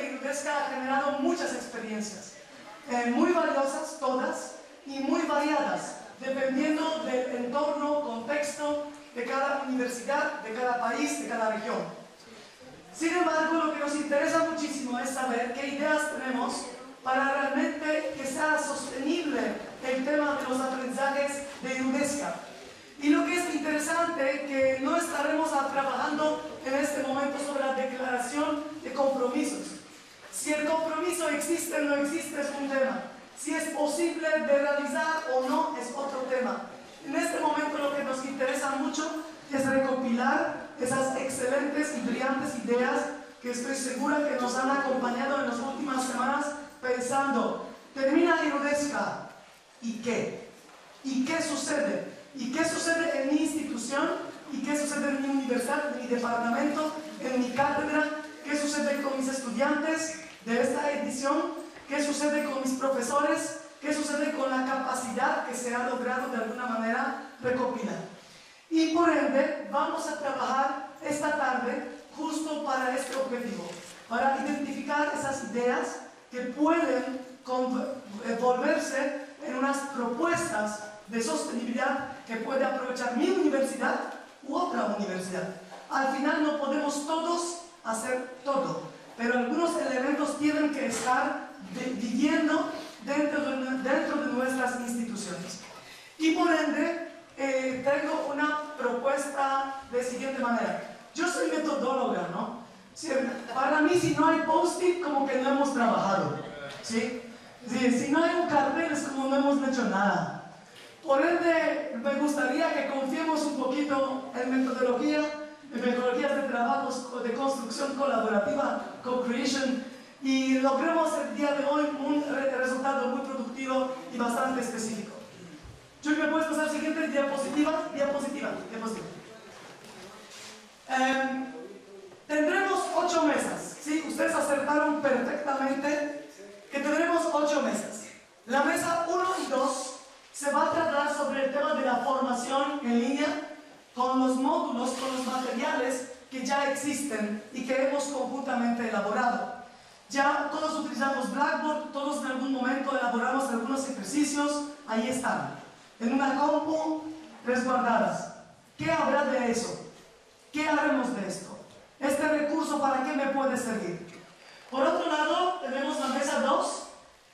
el proyecto de Irudesca ha generado muchas experiencias, eh, muy valiosas todas y muy variadas dependiendo del entorno, contexto de cada universidad, de cada país, de cada región. Sin embargo, lo que nos interesa muchísimo es saber qué ideas tenemos para realmente que sea sostenible el tema de los aprendizajes de UNESCO. Y lo que es interesante que no estaremos trabajando en este momento sobre la declaración de compromisos. Si el compromiso existe o no existe es un tema. Si es posible de realizar o no es otro tema. En este momento lo que nos interesa mucho es recopilar esas excelentes y brillantes ideas que estoy segura que nos han acompañado en las últimas semanas pensando, termina Irodesca, ¿y qué? ¿Y qué sucede? ¿Y qué sucede en mi institución? ¿Y qué sucede en mi universidad, en mi departamento, en mi cátedra? ¿Qué sucede con mis estudiantes de esta edición? ¿Qué sucede con mis profesores? ¿Qué sucede con la capacidad que se ha logrado de alguna manera recopilar? Y por ende, vamos a trabajar esta tarde justo para este objetivo, para identificar esas ideas que pueden eh, volverse en unas propuestas de sostenibilidad que puede aprovechar mi universidad u otra universidad. Al final no podemos todos hacer todo, pero algunos elementos tienen que estar viviendo dentro de, nuestras instituciones. Y por ende, eh, tengo una propuesta de siguiente manera. Yo soy metodóloga, ¿no? para mí, si no hay post-it, como que no hemos trabajado. ¿sí? Si no hay un cartel, es como no hemos hecho nada. Por ende, me gustaría que confiemos un poquito en metodología, metodologías de trabajos de construcción colaborativa, co-creation, y logremos el día de hoy un resultado muy productivo y bastante específico. Yo ¿me puedes pasar siguiente diapositiva? Diapositiva, diapositiva. Em, tendremos ocho mesas, ¿sí? Ustedes acertaron perfectamente que tendremos ocho mesas. La mesa 1 y 2 se va a tratar sobre el tema de la formación en línea con los módulos, con los materiales que ya existen y que hemos conjuntamente elaborado. Ya todos utilizamos Blackboard, todos en algún momento elaboramos algunos ejercicios, ahí están, en una compu resguardadas. ¿Qué habrá de eso? ¿Qué haremos de esto? ¿Este recurso para qué me puede servir? Por otro lado, tenemos la mesa 2,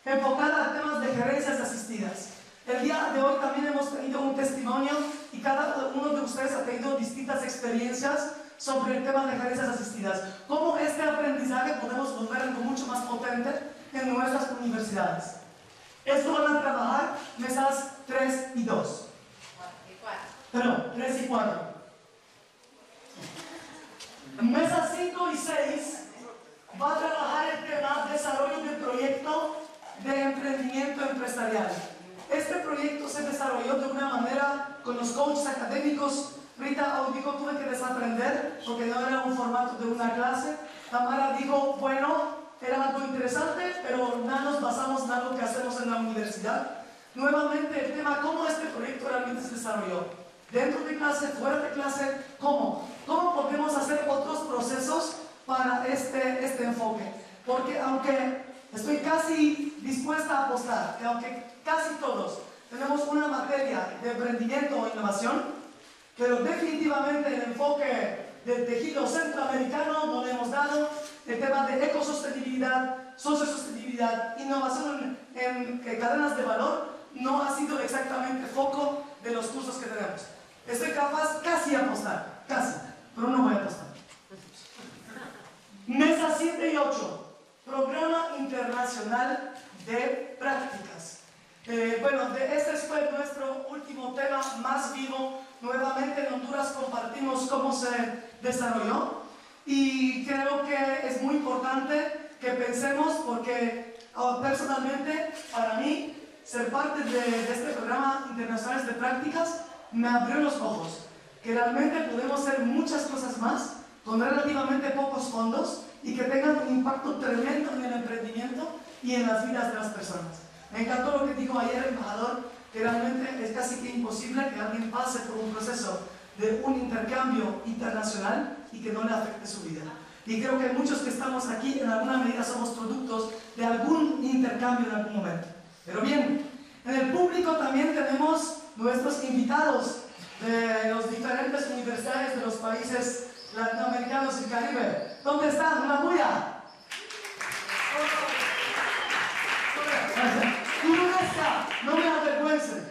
enfocada a temas de gerencias asistidas. El día de hoy también hemos tenido un testimonio y cada uno de ustedes ha tenido distintas experiencias sobre el tema de gerencias asistidas. Cómo este aprendizaje podemos volver algo mucho más potente en nuestras universidades. Esto van a trabajar mesas 3 y 2. Perdón, 3 y 4. Mesas 5 y 6 va a trabajar el tema desarrollo del proyecto de emprendimiento empresarial. Este proyecto se desarrolló de una manera con los coaches académicos. Rita dijo tuve que desaprender porque no era un formato de una clase. Tamara dijo, bueno, era algo interesante, pero no nos basamos en algo que hacemos en la universidad. Nuevamente el tema, cómo este proyecto realmente se desarrolló. Dentro de clase, fuera de clase, ¿cómo? ¿Cómo podemos hacer otros procesos para este, este enfoque? Porque aunque estoy casi dispuesta a apostar, que aunque casi todos tenemos una materia de emprendimiento o innovación, pero definitivamente el enfoque del tejido centroamericano no le hemos dado, el tema de ecosostenibilidad, sociosostenibilidad, innovación en, en cadenas de valor, no ha sido exactamente foco de los cursos que tenemos. Estoy capaz casi de apostar, casi, pero no voy a apostar. Mesa 7 y 8, Programa Internacional de Prácticas. Eh, bueno, este fue nuestro último tema más vivo. Nuevamente en Honduras compartimos cómo se desarrolló y creo que es muy importante que pensemos porque oh, personalmente para mí ser parte de, de este programa internacional de prácticas me abrió los ojos que realmente podemos hacer muchas cosas más con relativamente pocos fondos y que tengan un impacto tremendo en el emprendimiento y en las vidas de las personas. Me encantó lo que dijo ayer el embajador, que realmente es casi que imposible que alguien pase por un proceso de un intercambio internacional y que no le afecte su vida. Y creo que muchos que estamos aquí en alguna medida somos productos de algún intercambio en algún momento. Pero bien, en el público también tenemos nuestros invitados de las diferentes universidades de los países latinoamericanos y Caribe. ¿Dónde están? ¡Una bulla! ¡Una ¡No me avergüencen!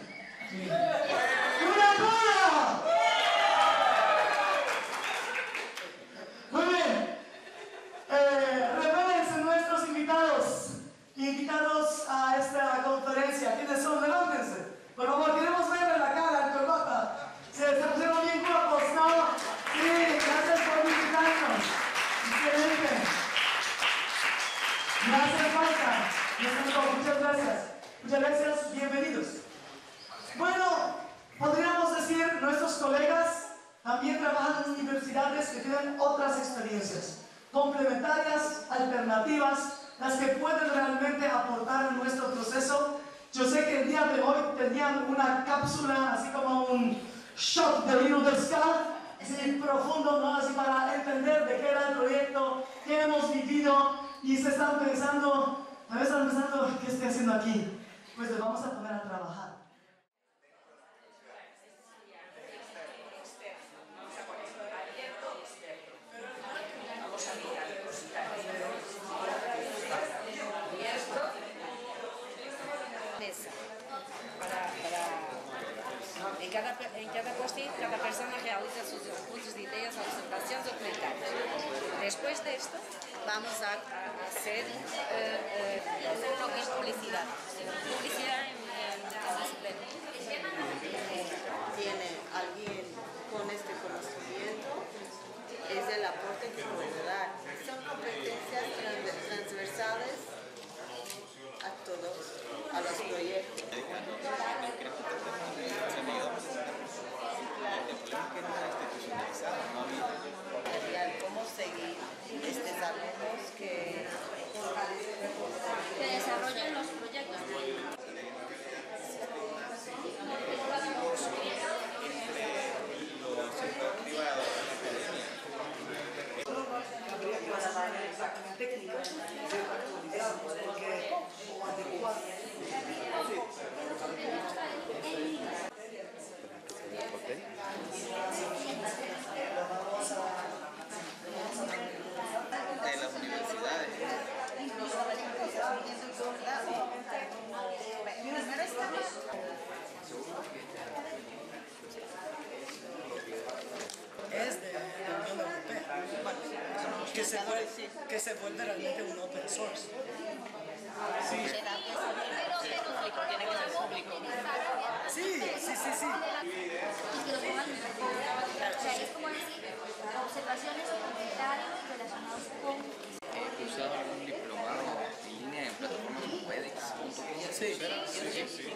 que se vuelve realmente un open source. Sí. Sí, sí, sí, sí. O sea, es como decir, observaciones o comentarios relacionados con... ¿Tú algún diplomado en línea en plataformas como edX.com? Sí, sí, sí. sí.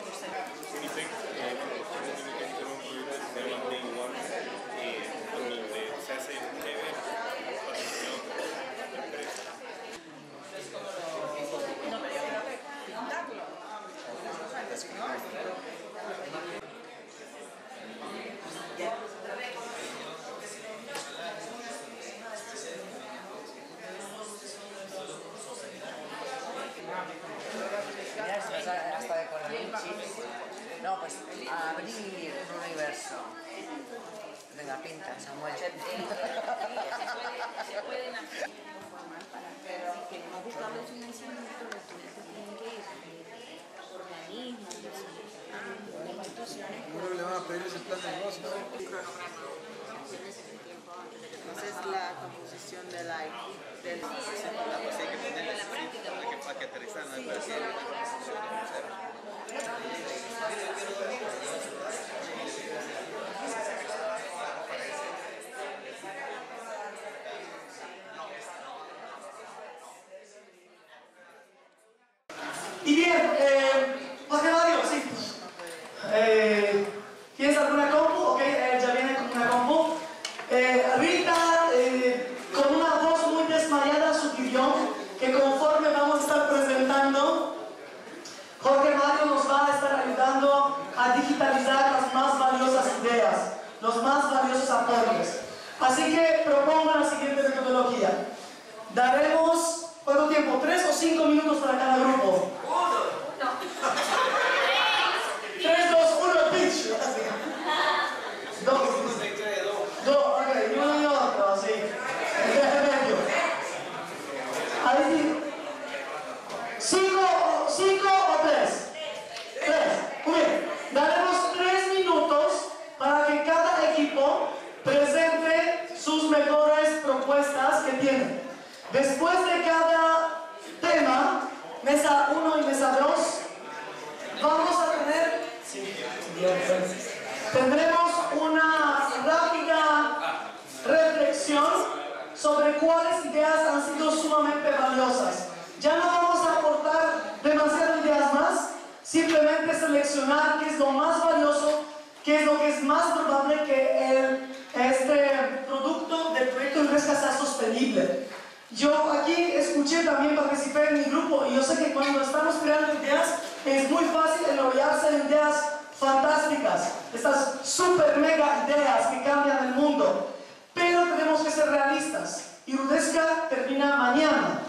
termina mañana.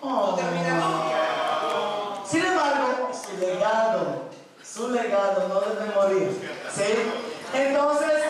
Oh. Sin embargo, su legado, su legado no debe morir. ¿sí? Entonces,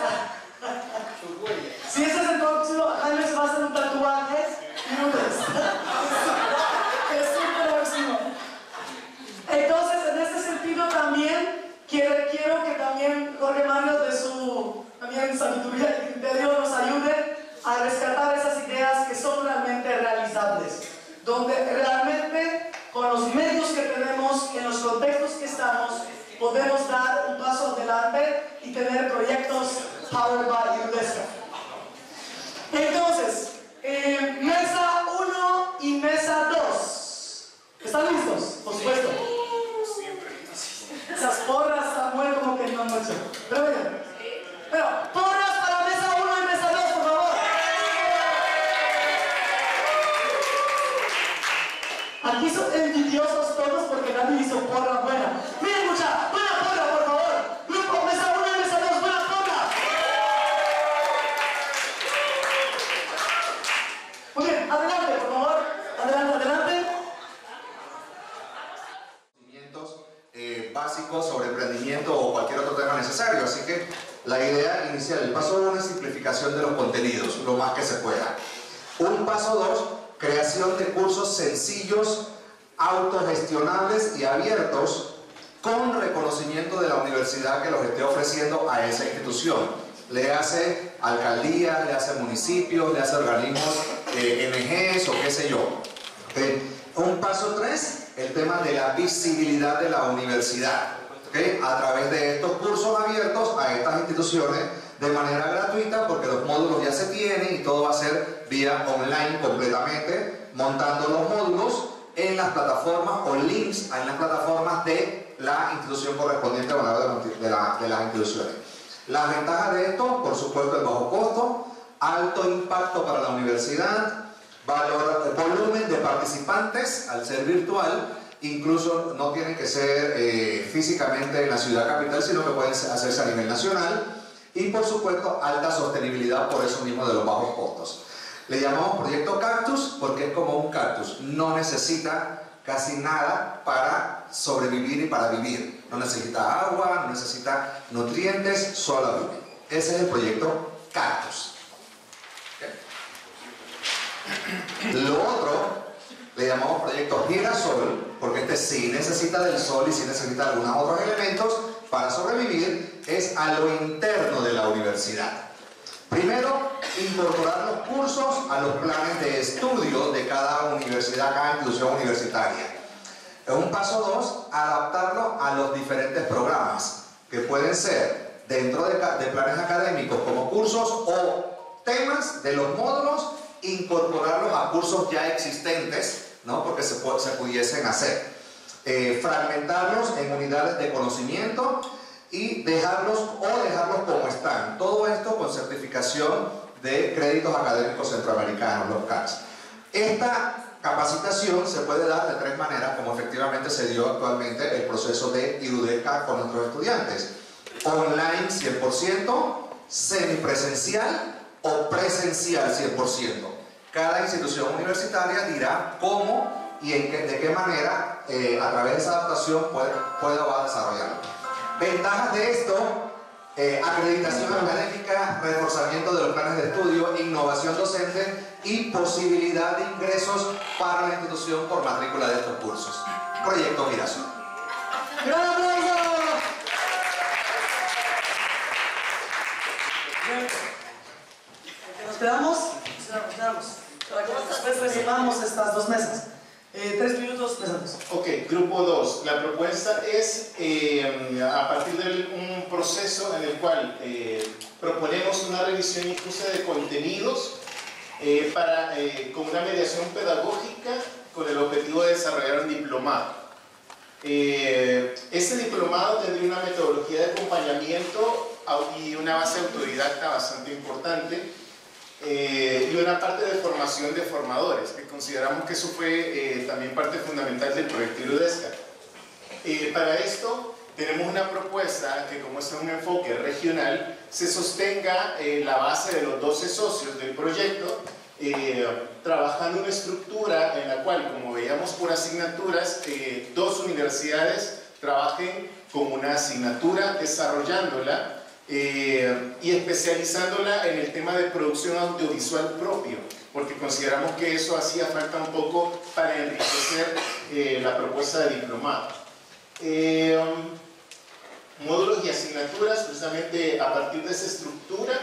universidad, ¿okay? a través de estos cursos abiertos a estas instituciones de manera gratuita porque los módulos ya se tienen y todo va a ser vía online completamente, montando los módulos en las plataformas o links en las plataformas de la institución correspondiente a la de, de las instituciones. Las ventajas de esto, por supuesto, el bajo costo, alto impacto para la universidad, valor, eh, volumen de participantes al ser virtual incluso no tienen que ser eh, físicamente en la ciudad capital, sino que pueden hacerse a nivel nacional, y por supuesto alta sostenibilidad por eso mismo de los bajos costos. Le llamamos proyecto cactus porque es como un cactus, no necesita casi nada para sobrevivir y para vivir. No necesita agua, no necesita nutrientes, solo vive. Ese es el proyecto cactus. Lo otro le llamamos proyecto girasol, porque este sí necesita del sol y sí necesita algunos otros elementos para sobrevivir, es a lo interno de la universidad. Primero, incorporar los cursos a los planes de estudio de cada universidad, cada institución universitaria. Un paso dos, adaptarlo a los diferentes programas, que pueden ser dentro de, de planes académicos como cursos o temas de los módulos, incorporarlos a cursos ya existentes, ¿no? porque se, pu- se pudiesen hacer. Eh, fragmentarlos en unidades de conocimiento y dejarlos o dejarlos como están. Todo esto con certificación de créditos académicos centroamericanos, los CACs. Esta capacitación se puede dar de tres maneras, como efectivamente se dio actualmente el proceso de IRUDECA con nuestros estudiantes. Online 100%, semipresencial o presencial 100%. Cada institución universitaria dirá cómo y en qué- de qué manera eh, a través de esa adaptación puede, puede va a desarrollarlo. Ventajas de esto, eh, acreditación académica, reforzamiento de los planes de estudio, innovación docente y posibilidad de ingresos para la institución por matrícula de estos cursos. Proyecto Girasol. Bien. Nos quedamos, nos quedamos. Para que después recibamos estas dos mesas. Eh, tres minutos, presentes. Ok, grupo 2. La propuesta es eh, a partir de un proceso en el cual eh, proponemos una revisión ajuste de contenidos eh, para, eh, con una mediación pedagógica con el objetivo de desarrollar un diplomado. Eh, este diplomado tendría una metodología de acompañamiento y una base autodidacta bastante importante eh, y una parte de formación de formadores, que consideramos que eso fue eh, también parte fundamental del proyecto IRUDESCA. Eh, para esto tenemos una propuesta que como es un enfoque regional, se sostenga eh, la base de los 12 socios del proyecto, eh, trabajando una estructura en la cual, como veíamos por asignaturas, eh, dos universidades trabajen con una asignatura, desarrollándola eh, y especializándola en el tema de producción audiovisual propio, porque consideramos que eso hacía falta un poco para enriquecer eh, la propuesta de diplomado. Eh, módulos y asignaturas, precisamente a partir de esa estructura,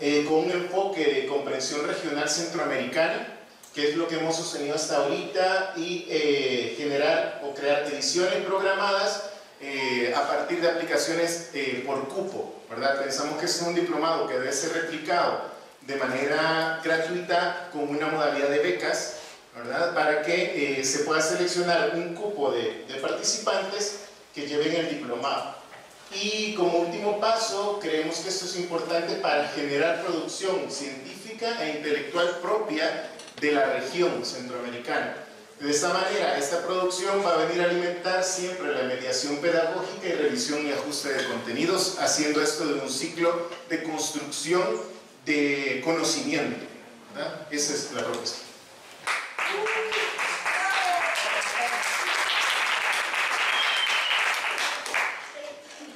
eh, con un enfoque de comprensión regional centroamericana, que es lo que hemos sostenido hasta ahorita, y eh, generar o crear ediciones programadas eh, a partir de aplicaciones eh, por cupo, ¿verdad? Pensamos que es un diplomado que debe ser replicado de manera gratuita con una modalidad de becas, ¿verdad? Para que eh, se pueda seleccionar un cupo de, de participantes que lleven el diplomado. Y como último paso, creemos que esto es importante para generar producción científica e intelectual propia de la región centroamericana. De esta manera, esta producción va a venir a alimentar siempre la mediación pedagógica y revisión y ajuste de contenidos, haciendo esto de un ciclo de construcción de conocimiento. ¿verdad? Esa es la propuesta.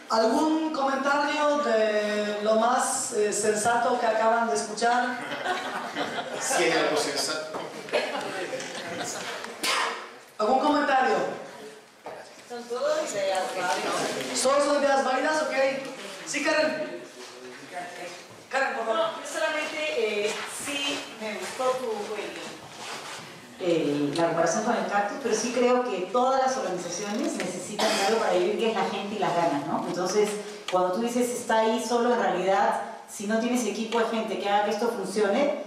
¿Algún comentario de lo más eh, sensato que acaban de escuchar? Si hay algo sensato. ¿Algún comentario? Son todas ideas válidas. ¿Solo son ideas válidas? Ok. Sí, Karen. Karen, por favor. No, yo solamente eh, sí me gustó tu, el- la comparación con el cactus, pero sí creo que todas las organizaciones necesitan algo para vivir, que es la gente y las ganas, ¿no? Entonces, cuando tú dices está ahí solo, en realidad, si no tienes equipo de gente que haga que esto funcione,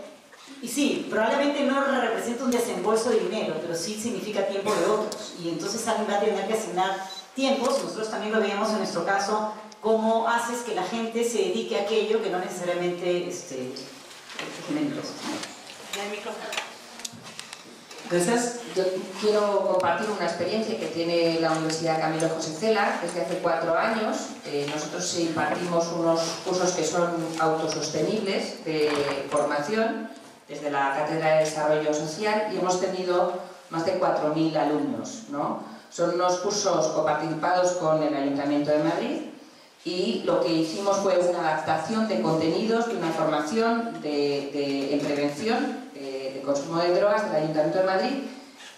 Y sí, probablemente no representa un desembolso de dinero, pero sí significa tiempo de otros. Y entonces alguien va a tener que asignar tiempos. Nosotros también lo veíamos en nuestro caso, cómo haces que la gente se dedique a aquello que no necesariamente este. Gracias. Yo quiero compartir una experiencia que tiene la Universidad Camilo José Cela desde hace cuatro años. Eh, nosotros impartimos unos cursos que son autosostenibles de formación desde la Cátedra de Desarrollo Social y hemos tenido más de 4.000 alumnos. ¿no? Son unos cursos coparticipados con el Ayuntamiento de Madrid y lo que hicimos fue una adaptación de contenidos de una formación de, de, en prevención de, de consumo de drogas del Ayuntamiento de Madrid.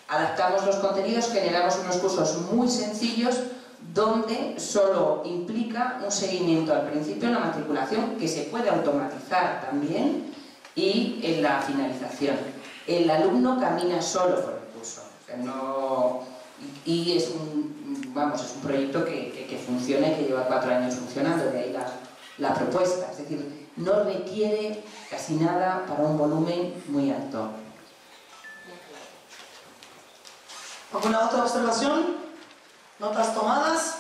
Adaptamos los contenidos, generamos unos cursos muy sencillos donde solo implica un seguimiento al principio en la matriculación que se puede automatizar también y en la finalización. El alumno camina solo por el curso y es un, vamos, es un proyecto que, que, funciona y que lleva cuatro años funcionando, de ahí la, la propuesta. Es decir, no requiere casi nada para un volumen muy alto. ¿Alguna otra observación? ¿Notas tomadas?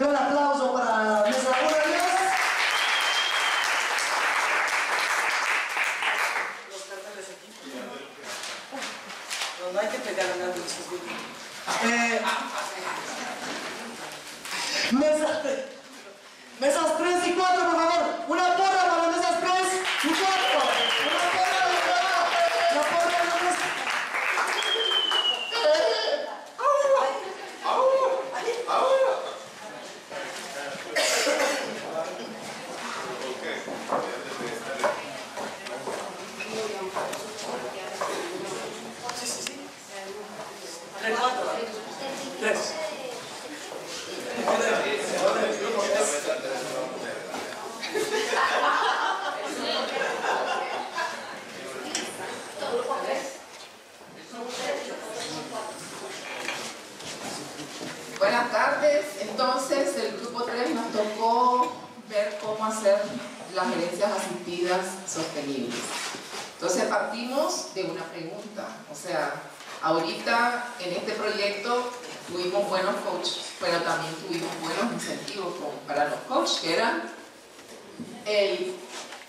Un aplauso para mesa No hay que pegar a nadie, eh, mesas, mesas 3 y 4, por favor. Una porra para las mesas 3 y 4. Una porra de la La porra de la mesa. Sí, sí, sí. Tres, cuatro. Tres. Buenas tardes. Entonces, el grupo 3 nos tocó hacer las gerencias asistidas sostenibles. Entonces partimos de una pregunta, o sea, ahorita en este proyecto tuvimos buenos coaches, pero también tuvimos buenos incentivos para los coaches, que eran el,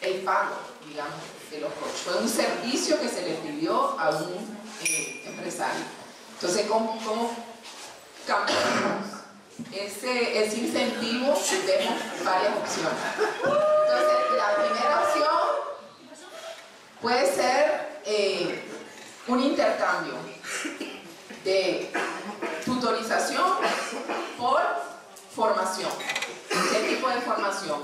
el pago, digamos, de los coaches. Fue un servicio que se le pidió a un eh, empresario. Entonces, ¿cómo, cómo cambiamos ese, ese incentivo? Tenemos varias opciones. Entonces, la primera opción puede ser eh, un intercambio de tutorización por formación. ¿Qué tipo de formación?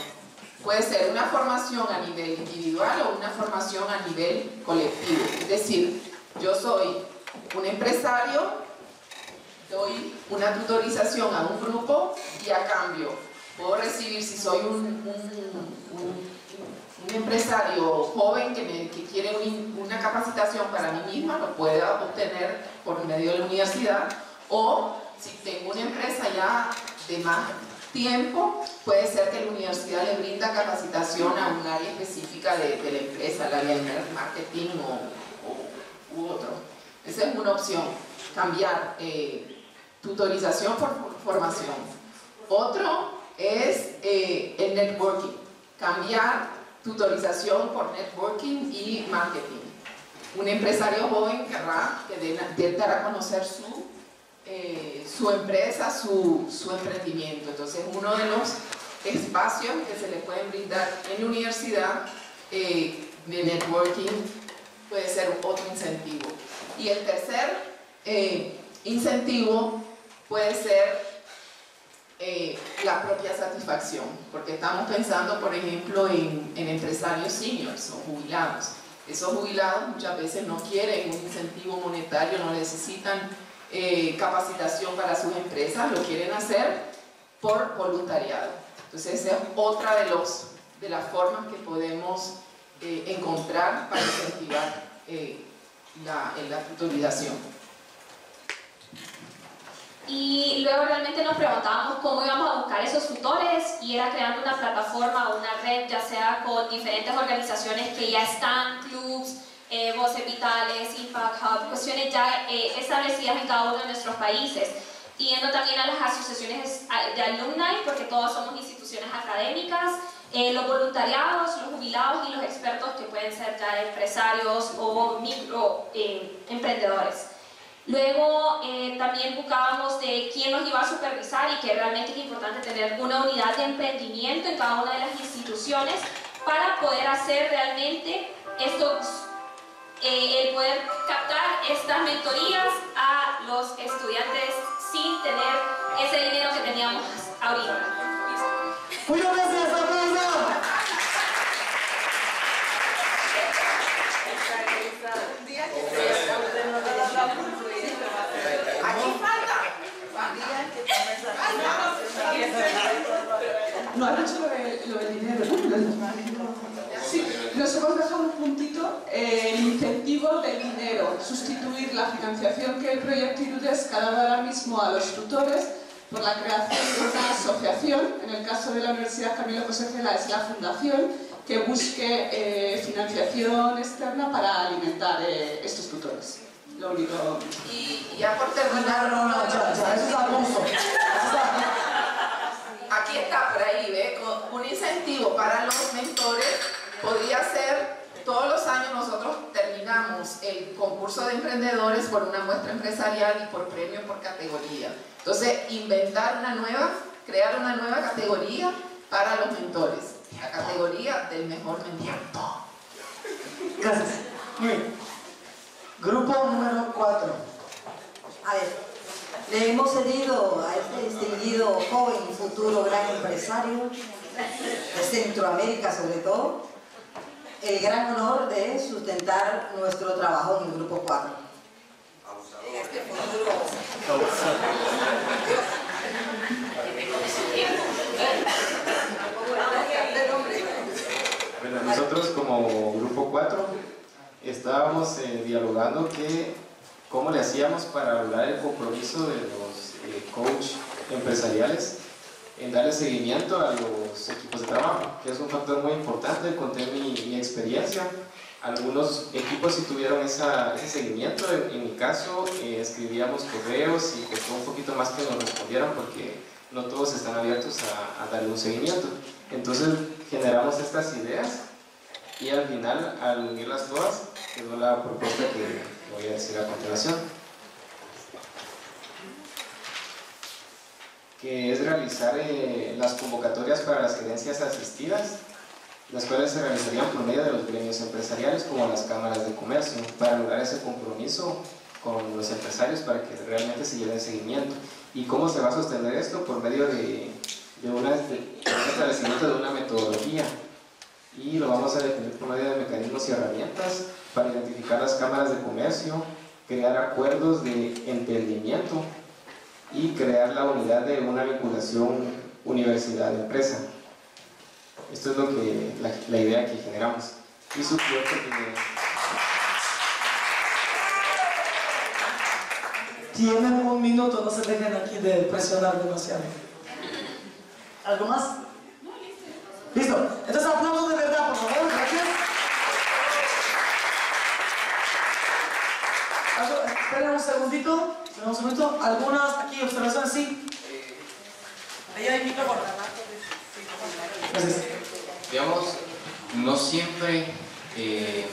Puede ser una formación a nivel individual o una formación a nivel colectivo. Es decir, yo soy un empresario, doy una tutorización a un grupo y a cambio puedo recibir, si soy un, un, empresario joven que, que quiere un, una capacitación para mí misma lo pueda obtener por medio de la universidad o si tengo una empresa ya de más tiempo, puede ser que la universidad le brinda capacitación a un área específica de, de la empresa, el área de marketing o, u otro. Esa es una opción, cambiar eh, tutorización por formación. Otro es eh, el networking, cambiar tutorización por networking y marketing. Un empresario joven querrá que dar a conocer su, eh, su empresa, su, su, emprendimiento. Entonces, uno de los espacios que se le pueden brindar en la universidad eh, de networking puede ser otro incentivo. Y el tercer incentivo puede ser eh, la propia satisfacción, porque estamos pensando, por ejemplo, en, empresarios seniors o jubilados. Esos jubilados muchas veces no quieren un incentivo monetario, no necesitan eh, capacitación para sus empresas, lo quieren hacer por voluntariado. Entonces, esa es otra de, los, de las formas que podemos eh, encontrar para incentivar la, la tutorización. Y luego realmente nos preguntábamos cómo íbamos a buscar esos tutores y era creando una plataforma una red, ya sea con diferentes organizaciones que ya están, clubs, eh, Voces Vitales, Impact Hub, cuestiones ya eh, establecidas en cada uno de nuestros países. Yendo también a las asociaciones de alumni, porque todas somos instituciones académicas, eh, los voluntariados, los jubilados y los expertos que pueden ser ya empresarios o micro eh, emprendedores. Luego eh, también buscábamos de quién nos iba a supervisar y que realmente es importante tener una unidad de emprendimiento en cada una de las instituciones para poder hacer realmente estos, el poder captar estas mentorías a los estudiantes sin tener ese dinero que teníamos ahorita. Muchas gracias, aplausos. Aquí falta. No has dicho lo, de, lo del dinero, ¿no? Nos hemos dejado un puntito, el incentivo del dinero, sustituir la financiación que el proyecto IRUDES da ahora mismo a los tutores por la creación de una asociación, en el caso de la Universidad Camilo José Cela es la fundación, que busque eh, financiación externa para alimentar eh, estos tutores. Lo único... Y ya por terminar... No, no, no, ya, ya, eso es abuso. Aquí está, por ahí, ¿ve? Con un incentivo para los mentores podría ser, todos los años nosotros terminamos el concurso de emprendedores por una muestra empresarial y por premio por categoría. Entonces, inventar una nueva, crear una nueva categoría para los mentores. La categoría del mejor mentor. Gracias. Muy bien. Grupo número 4. A ver, le hemos cedido a este distinguido joven futuro gran empresario de Centroamérica sobre todo, el gran honor de sustentar nuestro trabajo en el Grupo 4. Este futuro Bueno, nosotros como Grupo 4 estábamos eh, dialogando que cómo le hacíamos para lograr el compromiso de los eh, coach empresariales en darle seguimiento a los equipos de trabajo, que es un factor muy importante, conté mi, mi experiencia. Algunos equipos sí tuvieron esa, ese seguimiento, en, en mi caso eh, escribíamos correos y costó un poquito más que nos respondieran porque no todos están abiertos a, a darle un seguimiento. Entonces generamos estas ideas y al final, al unirlas todas, quedó la propuesta que voy a decir a continuación. que es realizar eh, las convocatorias para las gerencias asistidas, las cuales se realizarían por medio de los gremios empresariales como las cámaras de comercio, para lograr ese compromiso con los empresarios para que realmente se lleve seguimiento. ¿Y cómo se va a sostener esto? Por medio de, de, un establecimiento de una metodología. Y lo vamos a definir por medio de mecanismos y herramientas para identificar las cámaras de comercio, crear acuerdos de entendimiento y crear la unidad de una vinculación universidad-empresa. Esto es lo que, la, idea que generamos. Y sugiero que... Tienen un minuto, no se dejen aquí de presionar demasiado. ¿Algo más? Listo. Entonces aplausos de verdad, por favor. Gracias. Esperen un segundito. Esperen un segundito. Algunas aquí, observaciones, sí. Ahí hay micrófono. Gracias. Digamos, no siempre, eh,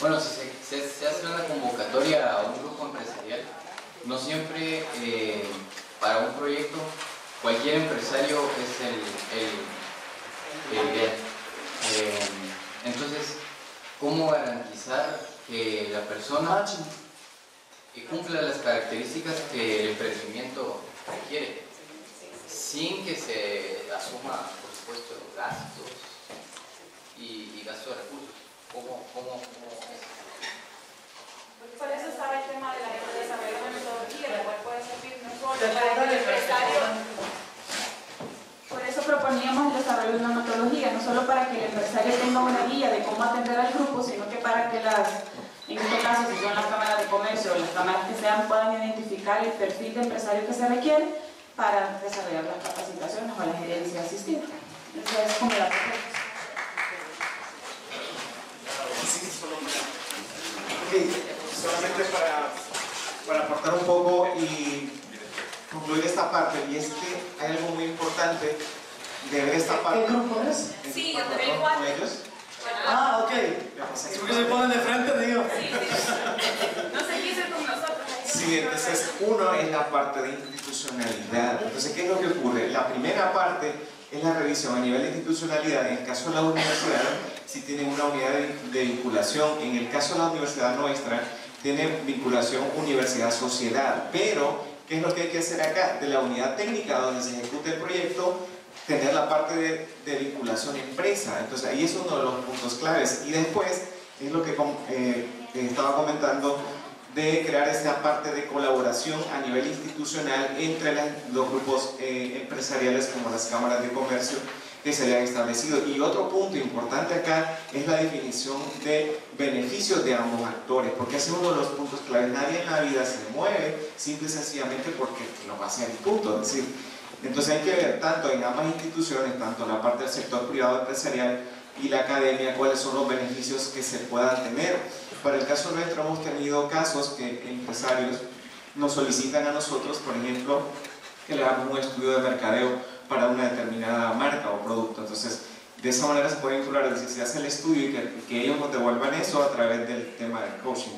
bueno, si se, se, se, hace una convocatoria a un grupo empresarial, no siempre eh, para un proyecto cualquier empresario es el, el, el ideal. Eh, entonces, ¿cómo garantizar que la persona cumpla las características que el emprendimiento requiere? sin que se asuma, por supuesto, los gastos y, y gastos de recursos. ¿Cómo, cómo, cómo es? Por eso estaba el tema de la desarrollo de metodología, la cual puede servir no solo para el empresario. Por eso proponíamos el desarrollo de una metodología, no solo para que el empresario tenga una guía de cómo atender al grupo, sino que para que las, en este caso, si son las cámaras de comercio o las cámaras que sean, puedan identificar el perfil de empresario que se requiere para desarrollar las capacitaciones o la gerencia asistida. Esa es como la propuesta. solamente para, para aportar un poco y concluir esta parte, y es que hay algo muy importante de ver esta parte. ¿Qué grupo es? Sí, yo también con ellos. Ah, ok. Es que se ponen de frente, digo. No se quiso con nosotros. Sí, entonces uno es la parte de institucionalidad. Entonces, ¿qué es lo que ocurre? La primera parte es la revisión a nivel de institucionalidad. En el caso de la universidad, si tienen una unidad de, vinculación. En el caso de la universidad nuestra, tienen vinculación universidad-sociedad. Pero, ¿qué es lo que hay que hacer acá? De la unidad técnica donde se ejecuta el proyecto, tener la parte de, de vinculación empresa. Entonces, ahí es uno de los puntos claves. Y después, es lo que eh, estaba comentando, de crear esta parte de colaboración a nivel institucional entre los grupos eh, empresariales como las cámaras de comercio que se han establecido. Y otro punto importante acá es la definición de beneficios de ambos actores, porque ese es uno de los puntos claves. Nadie en la vida se mueve simple y sencillamente porque lo va a hacer punto. Es decir, entonces hay que ver tanto en ambas instituciones, tanto la parte del sector privado empresarial y la academia, cuáles son los beneficios que se puedan tener. Para el caso nuestro hemos tenido casos que empresarios nos solicitan a nosotros, por ejemplo, que le hagamos un estudio de mercadeo para una determinada marca o producto. Entonces, de esa manera se puede es decir, se hace el estudio y que, que ellos nos devuelvan eso a través del tema del coaching.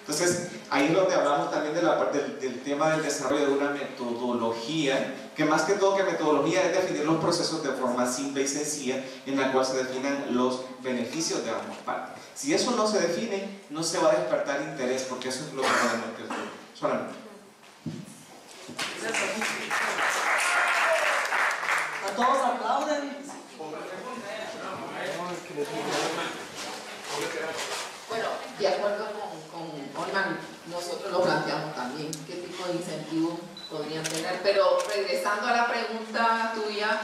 Entonces, ahí es donde hablamos también de la parte del, del tema del desarrollo de una metodología, que más que todo que metodología es definir los procesos de forma simple y sencilla, en la cual se definan los beneficios de ambas partes. Si eso no se define, no se va a despertar interés, porque eso es lo que realmente ocurre. Solamente. A todos aplauden. Bueno, de acuerdo con, con Olman, nosotros lo planteamos también, qué tipo de incentivos podrían tener, pero regresando a la pregunta tuya,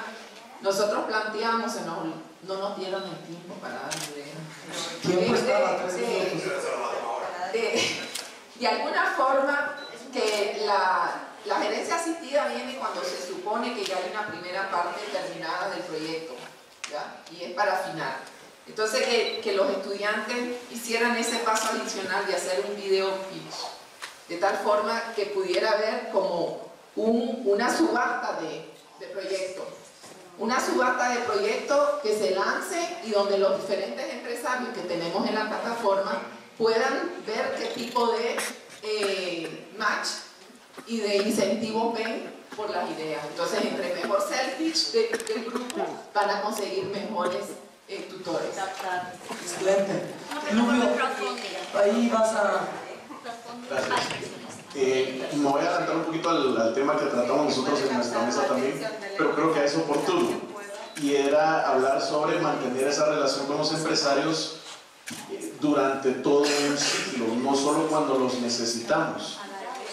nosotros planteamos, se nos- no nos dieron el tiempo para dar idea. Tiempo De- de, de alguna forma que la, la gerencia asistida viene cuando se supone que ya hay una primera parte terminada del proyecto, ¿ya? Y es para afinar. Entonces que, que los estudiantes hicieran ese paso adicional de hacer un video pitch, de tal forma que pudiera haber como un- una subasta de, de proyectos. Una subasta de proyectos que se lance y donde los diferentes empresarios que tenemos en la plataforma puedan ver qué tipo de eh, match y de incentivos ven por las ideas. Entonces, entre mejor sea el pitch de- del grupo, van a conseguir mejores eh, tutores. Excelente. Nubio, ahí vas a... Eh, me voy a adelantar un poquito al, al tema que tratamos nosotros en nuestra mesa también, pero creo que es oportuno. Y era hablar sobre mantener esa relación con los empresarios eh, durante todo un ciclo, no solo cuando los necesitamos.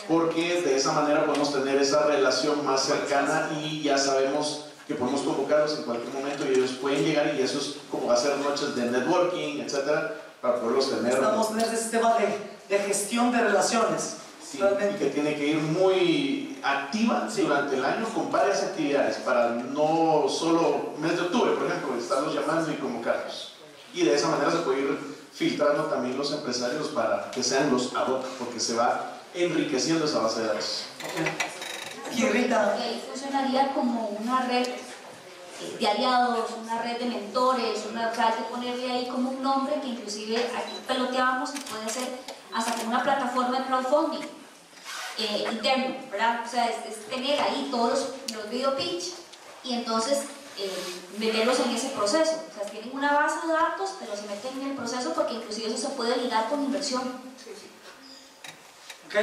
Porque de esa manera podemos tener esa relación más cercana y ya sabemos que podemos convocarlos en cualquier momento y ellos pueden llegar y eso es como hacer noches de networking, etcétera, para poderlos tener. Estamos en ese sistema de, de gestión de relaciones. Sí, y que tiene que ir muy activa durante el año con varias actividades para no solo mes de octubre, por ejemplo, estarlos llamando y convocarlos. Y de esa manera se puede ir filtrando también los empresarios para que sean los ad hoc, porque se va enriqueciendo esa base de datos. Y Rita, funcionaría como una red de aliados, una red de mentores, una, o sea, hay que ponerle ahí como un nombre que inclusive aquí peloteábamos y puede ser hasta como una plataforma de crowdfunding eh, interno, ¿verdad? O sea, es, es tener ahí todos los, los video pitch y entonces eh, meterlos en ese proceso. O sea, tienen una base de datos, pero se meten en el proceso porque inclusive eso se puede ligar con inversión. ¿ok?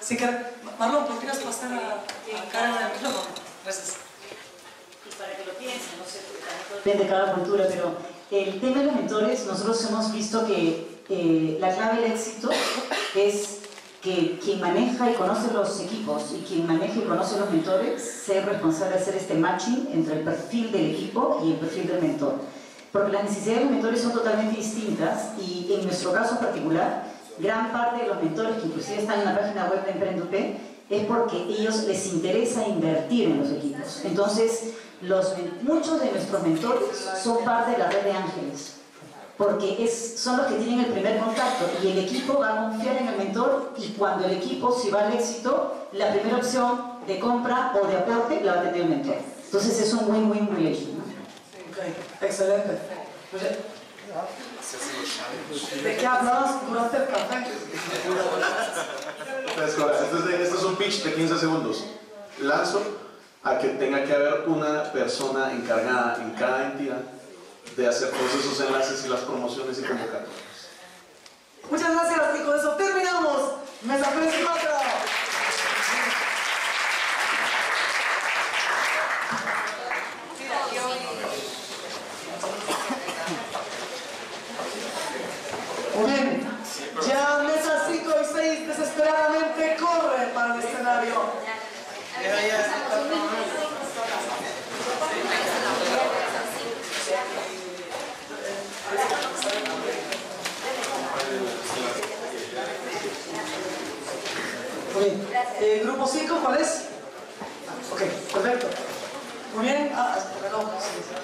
Sí, que Marlon, ¿por qué quieres pasar a, a Karen el micrófono? Gracias. y para que lo piensen, no sé, de cada cultura, pero el tema de los mentores, nosotros hemos visto que la clave del éxito es que quien maneja y conoce los equipos y quien maneja y conoce los mentores sea responsable de hacer este matching entre el perfil del equipo y el perfil del mentor. Porque las necesidades de los mentores son totalmente distintas y en nuestro caso particular, gran parte de los mentores que inclusive están en la página web de Emprendup es porque ellos les interesa invertir en los equipos. Entonces, los, muchos de nuestros mentores son parte de la red de ángeles. Porque es, son los que tienen el primer contacto y el equipo va a confiar en el mentor y cuando el equipo, si va al éxito, la primera opción de compra o de aporte la va a tener el mentor. Entonces es un win-win relation. ¿no? Ok, excelente. Pues, ¿De qué hablabas durante el café? Este es un pitch de 15 segundos. Lanzo a que tenga que haber una persona encargada en cada entidad de hacer todos esos enlaces y las promociones y convocatorias. Muchas gracias y con eso terminamos. Mesa 3 y 4. Muy bien. Ya mesa 5 y 6 desesperadamente corre para el escenario. Muy bien. Eh, grupo 5, ¿cuál es? Ok, perfecto. Muy bien. Ah, es- reloj. sí.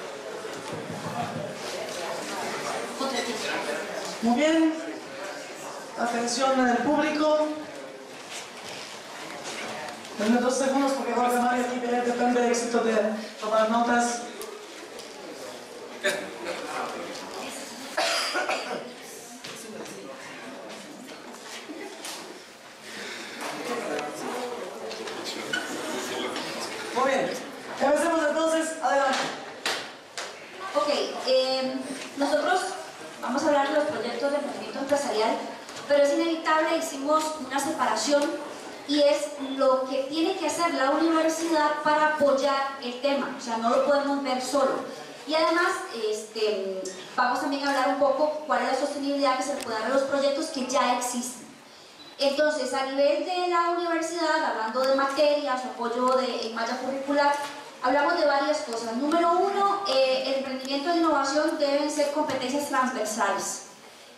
Muy bien. Atención en el público. Denme dos segundos porque Jorge Mario aquí depende del éxito de tomar notas. Muy bien. Empecemos entonces. Adelante. Ok, eh, nosotros vamos a hablar de los proyectos de emprendimiento empresarial, pero es inevitable, hicimos una separación y es lo que tiene que hacer la universidad para apoyar el tema, o sea, no lo podemos ver solo. Y además, este, vamos también a hablar un poco cuál es la sostenibilidad que se puede dar a los proyectos que ya existen. Entonces, a nivel de la universidad, hablando de materias, apoyo de, en malla curricular, hablamos de varias cosas. Número uno, eh, el emprendimiento e innovación deben ser competencias transversales.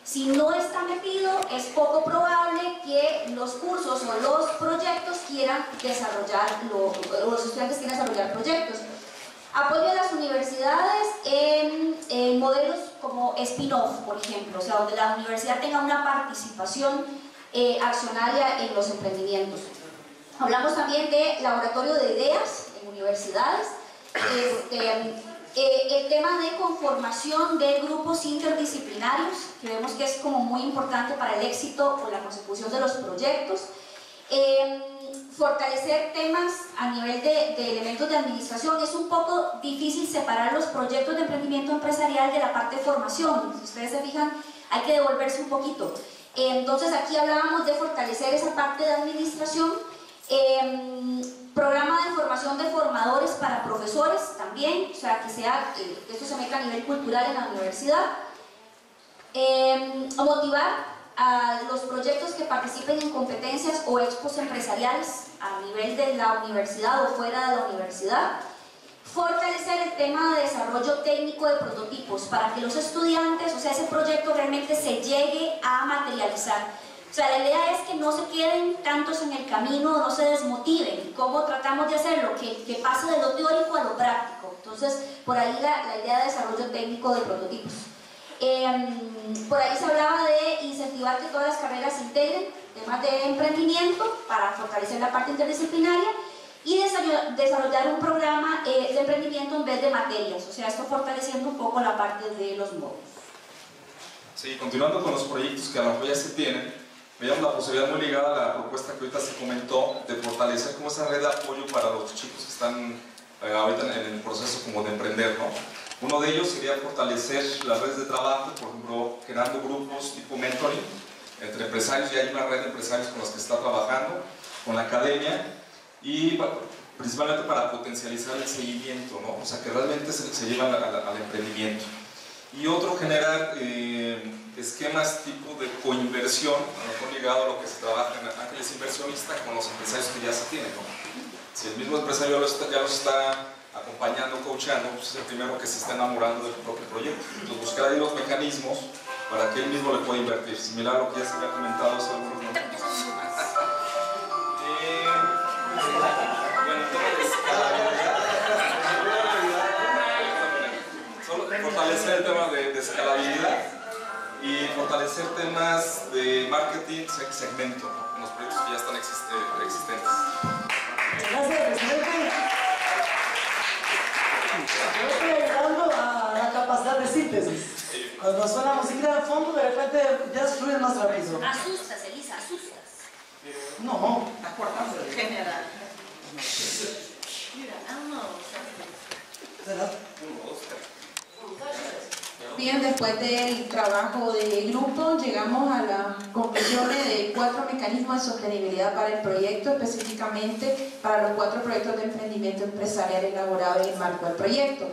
Si no está metido, es poco probable que los cursos o los proyectos quieran desarrollar, lo- los estudiantes quieran desarrollar proyectos. Apoyo a las universidades en, en modelos como spin-off, por ejemplo, o sea, donde la universidad tenga una participación eh, accionaria en los emprendimientos. Hablamos también de laboratorio de ideas en universidades, este, eh, el tema de conformación de grupos interdisciplinarios, que vemos que es como muy importante para el éxito o la consecución de los proyectos. Eh, fortalecer temas a nivel de, elementos de administración. Es un poco difícil separar los proyectos de emprendimiento empresarial de la parte de formación. Si ustedes se fijan, hay que devolverse un poquito. Eh, Entonces aquí hablábamos de fortalecer esa parte de administración. Programa de formación de formadores para profesores también, o sea, que sea, eh, esto se meta a nivel cultural en la universidad. Eh, motivar a los proyectos que participen en competencias o expos empresariales a nivel de la universidad o fuera de la universidad. Fortalecer el tema de desarrollo técnico de prototipos para que los estudiantes, o sea, ese proyecto realmente se llegue a materializar. O sea, la idea es que no se queden tantos en el camino, no se desmotiven. ¿Cómo tratamos de hacerlo? Que, que pase de lo teórico a lo práctico. Entonces, por ahí la, la idea de desarrollo técnico de prototipos. Em, por ahí se hablaba de incentivar que todas las carreras se integren temas de emprendimiento para fortalecer la parte interdisciplinaria y desarroll- desarrollar un programa eh, de emprendimiento en vez de materias, o sea, esto fortaleciendo un poco la parte de los módulos. Sí, continuando con los proyectos que a mejor ya se tienen, veíamos la posibilidad muy ligada a la propuesta que ahorita se comentó de fortalecer como esa red de apoyo para los chicos que están eh, ahorita en el proceso como de emprender, ¿no? Uno de ellos sería fortalecer las redes de trabajo, por ejemplo, creando grupos tipo mentoring entre empresarios, ya hay una red de empresarios con los que está trabajando, con la academia, y pa- principalmente para potencializar el seguimiento, ¿no? O sea, que realmente se, se llevan al, al- emprendimiento. Y otro, generar eh, esquemas tipo de coinversión, ligado lo que se trabaja en Ángeles Inversionista con los empresarios que ya se tienen, ¿no? Si el mismo empresario ya los está acompañando, coachando, pues es el primero que se está enamorando del propio proyecto. Entonces, buscar ahí los mecanismos para que él mismo le pueda invertir, similar a lo que ya se había comentado hace algunos momentos. Eh, fortalecer el tema de, de escalabilidad fortalecer temas de marketing seg- segmento en los proyectos que ya están exist- existentes. Gracias, presidente. Yo estoy ayudando a la capacidad de síntesis. Cuando suena música de fondo, de repente ya fluye más rápido. Asustas, Elisa, asustas. No. General. Mira, ah, no. Bien, después del trabajo de grupo llegamos a las conclusiones de cuatro mecanismos de sostenibilidad para el proyecto, específicamente para los cuatro proyectos de emprendimiento empresarial elaborados en el marco del proyecto.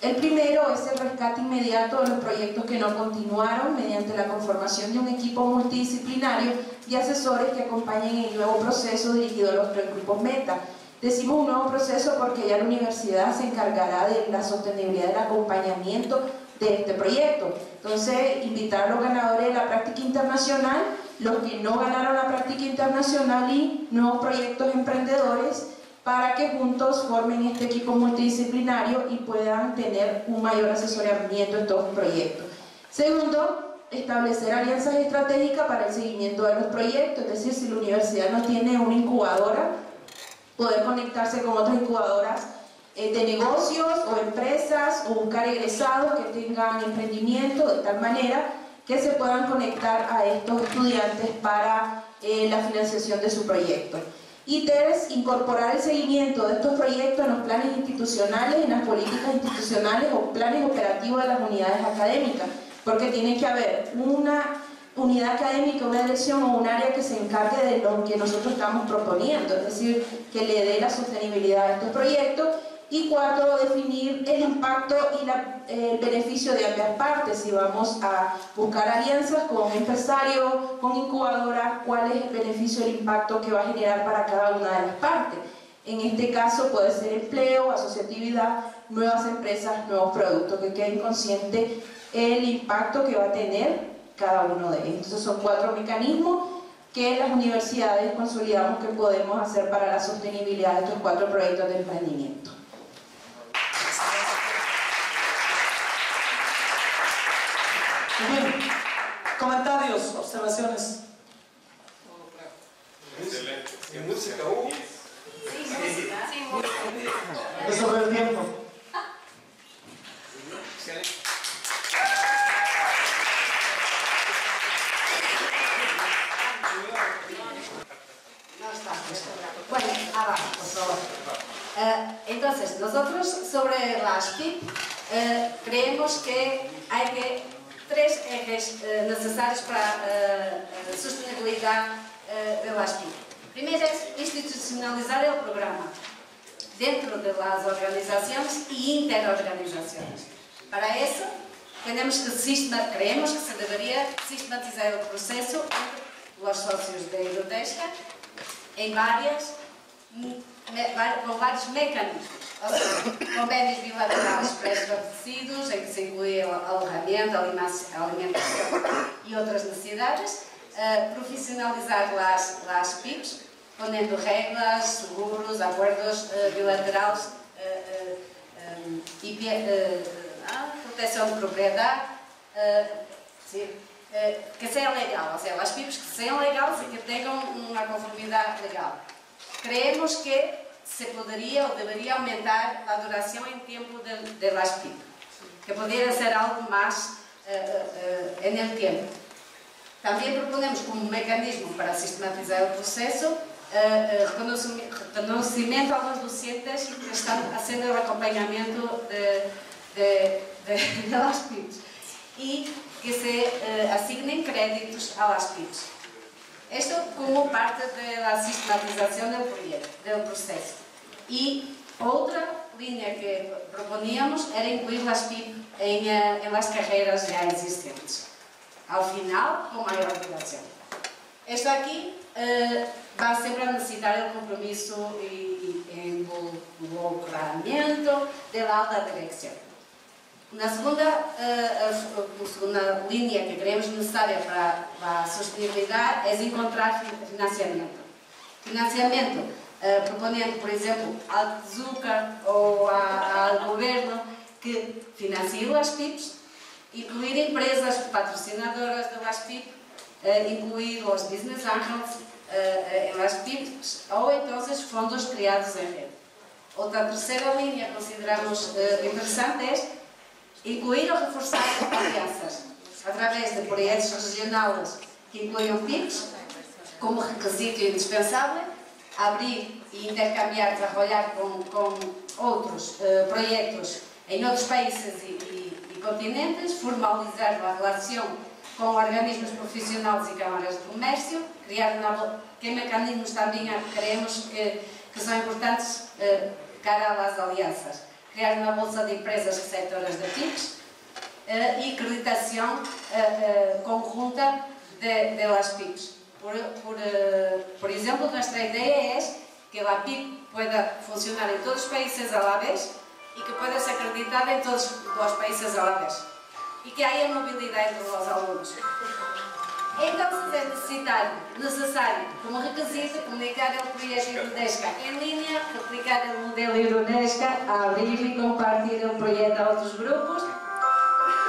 El primero es el rescate inmediato de los proyectos que no continuaron mediante la conformación de un equipo multidisciplinario y asesores que acompañen el nuevo proceso dirigido a los tres grupos meta. Decimos un nuevo proceso porque ya la universidad se encargará de la sostenibilidad del acompañamiento de este proyecto. Entonces, invitar a los ganadores de la práctica internacional, los que no ganaron la práctica internacional y nuevos proyectos emprendedores para que juntos formen este equipo multidisciplinario y puedan tener un mayor asesoramiento en todos los proyectos. Segundo, establecer alianzas estratégicas para el seguimiento de los proyectos, es decir, si la universidad no tiene una incubadora, poder conectarse con otras incubadoras de negocios o empresas o buscar egresados que tengan emprendimiento de tal manera que se puedan conectar a estos estudiantes para eh, la financiación de su proyecto. Y tres, incorporar el seguimiento de estos proyectos en los planes institucionales, en las políticas institucionales o planes operativos de las unidades académicas, porque tiene que haber una unidad académica, una dirección o un área que se encargue de lo que nosotros estamos proponiendo, es decir, que le dé la sostenibilidad a estos proyectos. Y cuatro, definir el impacto y la- el beneficio de ambas partes, si vamos a buscar alianzas con empresarios, con incubadoras, cuál es el beneficio, el impacto que va a generar para cada una de las partes. En este caso puede ser empleo, asociatividad, nuevas empresas, nuevos productos, que queden conscientes el impacto que va a tener cada uno de ellos. Entonces son cuatro mecanismos que las universidades consolidamos que podemos hacer para la sostenibilidad de estos cuatro proyectos de emprendimiento. Muy bien. Comentarios, observaciones. ¿Qué música hubo? Eso fue el tiempo. No está. Bueno, abajo, por favor. Eh, entonces, nosotros sobre las PIP eh, creemos que hay que tres ejes eh, necesarios para eh, eh, sostenibilidad eh, de las PIP. Primero es institucionalizar el programa dentro de las organizaciones y interorganizaciones. Para eso, tenemos que sistema- creemos que se debería sistematizar el proceso entre los socios de Hidrotesca em várias, me- va- com vários mecanismos. Ou seja, convênios bilaterais pré-estabelecidos, em que se inclui al- alojamento, alimentação e outras necessidades, eh, profissionalizar las, las PIPs, ponendo reglas, seguros, acordos eh, bilaterais eh, eh, eh, e ah, proteção de propriedade, sim, que seja legal, ou seja, as PIPs que sejam legais e que tenham uma conformidade legal. Creemos que se poderia ou deveria aumentar a duração em tempo de, de que poderia ser algo mais eh, eh, eh, el tiempo. También proponemos como mecanismo para sistematizar el proceso eh, eh, reconocimi- reconocimiento a los docentes que están haciendo el acompañamiento de, de, de- de las y que se eh, asignen créditos a las PIBs. Esto como parte de la sistematización del proyecto, del proceso. Y otra línea que proponíamos era incluir las PIB en, eh, en las carreras ya existentes. Al final, con mayor duración. Esto aquí eh, va siempre a necesitar el compromiso y, y involucramiento de la alta dirección. Una segunda, eh, eh, segunda línea que creemos necesaria para la sostenibilidad es encontrar fin- financiamiento. Financiamiento, eh, proponiendo, por ejemplo, al Zucker o a- al gobierno que financie las PIPs incluir empresas patrocinadoras de las PIP, eh, incluir los business angels eh, en las PIPs ou entonces fondos criados em rede. Outra terceira linha que consideramos eh, interessante é incluir ou reforçar alianças através de projetos regionais que incluam PIPs como requisito indispensável, abrir e intercambiar, trabalhar com, com outros eh, projetos em outros países e, e, e continentes, formalizar a relação com organismos profissionais e câmaras de comércio, criar uma, que mecanismos também creemos que, que são importantes eh, cara às alianças. Criar uma bolsa de empresas receptoras de PIPs eh, e acreditação eh, eh, conjunta de, de las. Por, por, por exemplo, nossa ideia é que a PIP pueda funcionar em todos os países a la vez e que pueda ser acreditada em todos os países a la vez. E que haya mobilidade entre os alunos. Entonces é necessário, necessário, como requisito, comunicar o projeto Ironesca em linha, replicar o modelo Ironesca, abrir e compartilhar o projeto a outros grupos.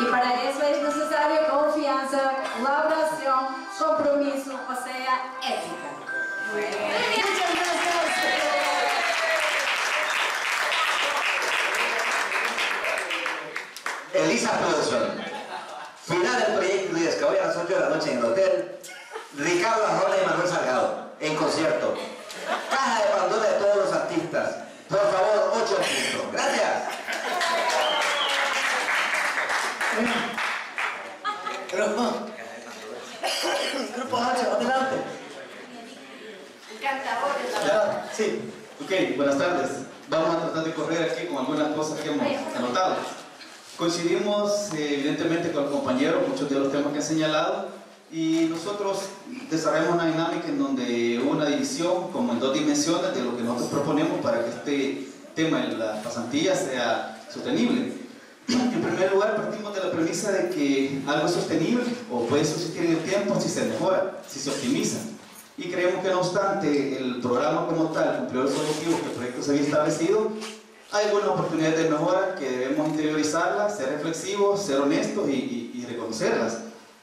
E para isso é necessário confiança, colaboração, compromisso, ou seja, ética. Elisa Producción. Final del proyecto Luis hoy a las 8 de la noche en el hotel. Ricardo Arjona y Manuel Salgado, en concierto. Caja de Pandora de todos los artistas. Por favor, 8 puntos. Gracias. Grupo, Grupo H, adelante. Encantadores. Ya, sí. Ok, buenas tardes. Vamos a tratar de correr aquí con algunas cosas que hemos anotado. Coincidimos eh, evidentemente con el compañero, muchos de los temas que han señalado, y nosotros desarrollamos una dinámica en donde una división como en dos dimensiones de lo que nosotros proponemos para que este tema de las pasantías sea sostenible. En primer lugar, partimos de la premisa de que algo es sostenible o puede subsistir en el tiempo si se mejora, si se optimiza. Y creemos que no obstante el programa como tal cumplió los objetivos que el proyecto se había establecido, hay algunas oportunidades de mejora que debemos interiorizarlas, ser reflexivos, ser honestos y, y- y reconocerlas.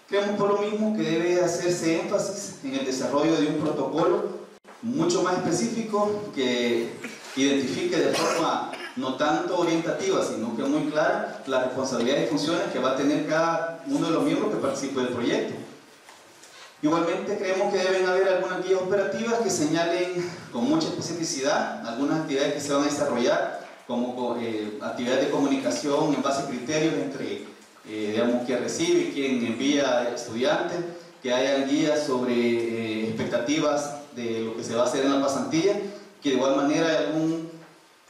Creemos por lo mismo que debe hacerse énfasis en el desarrollo de un protocolo mucho más específico que identifique de forma no tanto orientativa, sino que muy clara las responsabilidades y funciones que va a tener cada uno de los miembros que participe del proyecto. Igualmente creemos que deben haber algunas guías operativas que señalen con mucha especificidad algunas actividades que se van a desarrollar, como eh, actividades de comunicación en base a criterios entre, eh, digamos, quien recibe y quien envía estudiantes, que haya guías sobre eh, expectativas de lo que se va a hacer en la pasantía, que de igual manera hay algún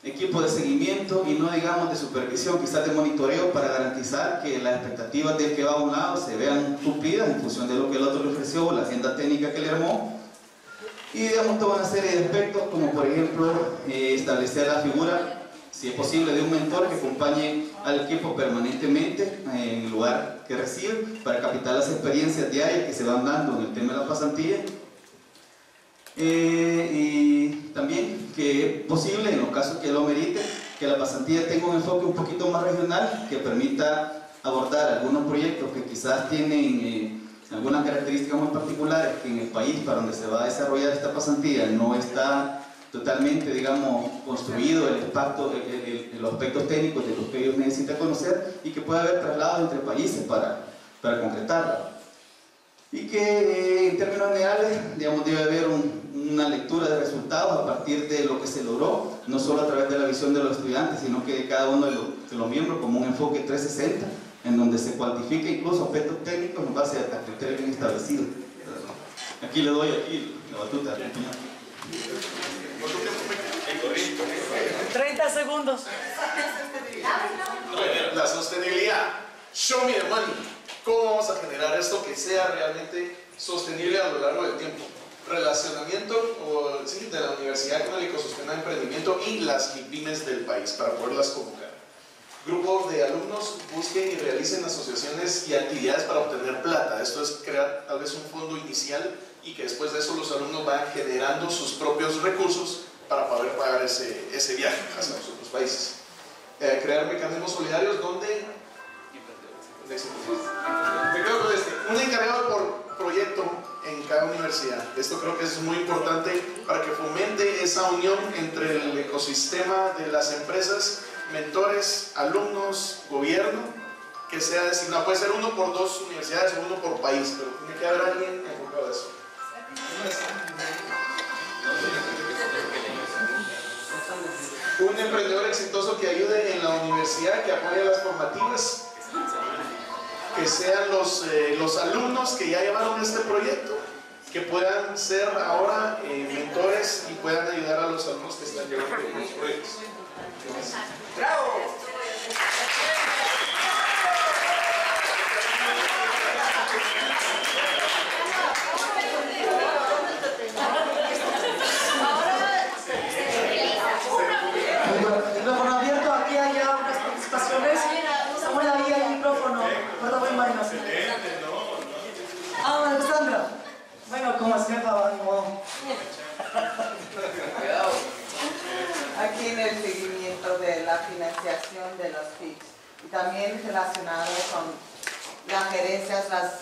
equipo de seguimiento y no digamos de supervisión, quizás de monitoreo para garantizar que las expectativas del que va a un lado se vean cumplidas en función de lo que el otro le ofreció o la agenda técnica que le armó. Y digamos toda una serie de aspectos como por ejemplo eh, establecer la figura, si es posible, de un mentor que acompañe al equipo permanentemente en el lugar que recibe para captar las experiencias diarias que se van dando en el tema de la pasantía. Eh, y también que es posible, en los casos que lo merite, que la pasantía tenga un enfoque un poquito más regional que permita abordar algunos proyectos que quizás tienen eh, algunas características muy particulares que en el país para donde se va a desarrollar esta pasantía no está totalmente, digamos, construido el impacto, los aspectos técnicos de los que ellos necesitan conocer y que pueda haber traslado entre países para, para y que eh, en términos generales digamos, debe haber un- una lectura de resultados a partir de lo que se logró, no solo a través de la visión de los estudiantes, sino que de cada uno de los, miembros como un enfoque 360, en donde se cuantifica incluso aspectos técnicos en base a, a criterios bien establecidos. Aquí le doy aquí la batuta. 30 segundos. La sostenibilidad. Show me the money. ¿Cómo vamos a generar esto que sea realmente sostenible a lo largo del tiempo? Relacionamiento o, sí, de la universidad con el ecosistema de emprendimiento y las pymes del país para poderlas convocar. Grupos de alumnos busquen y realicen asociaciones y actividades para obtener plata. Esto es crear tal vez un fondo inicial y que después de eso los alumnos van generando sus propios recursos para poder pagar ese, ese viaje hacia los otros países. Eh, crear mecanismos solidarios donde. Me quedo con este. Un encargado por proyecto en cada universidad. Esto creo que es muy importante para que fomente esa unión entre el ecosistema de las empresas, mentores, alumnos, gobierno, que sea designado. Puede ser uno por dos universidades o uno por país, pero tiene que haber alguien. Un emprendedor exitoso que ayude en la universidad, que apoye las formativas, que sean los, eh, los alumnos que ya llevaron este proyecto, que puedan ser ahora eh, mentores y puedan ayudar a los alumnos que están llevando los proyectos. ¡Bravo! Micrófono abierto, aquí hay ya unas participaciones. Samuel, ahí hay micrófono. Puedo ver más. Ah, Alexandra. Bueno, como es jefa, ni modo. Aquí en el seguimiento de la financiación de los PIBs y también relacionado con las gerencias, las